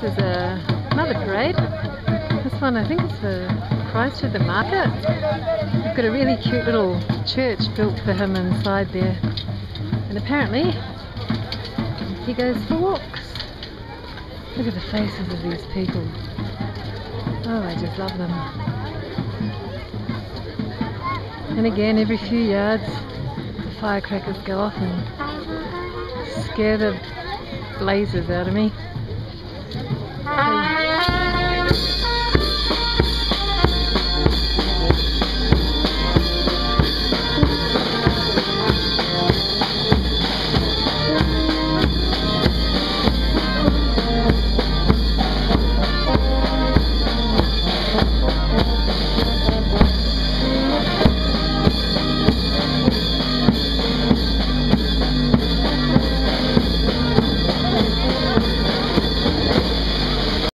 This is a, another parade. This one I think is for Christ at the market. We've got a really cute little church built for him inside there. And apparently he goes for walks. Look at the faces of these people. Oh, I just love them. And again, every few yards, the firecrackers go off and scare the blazes out of me.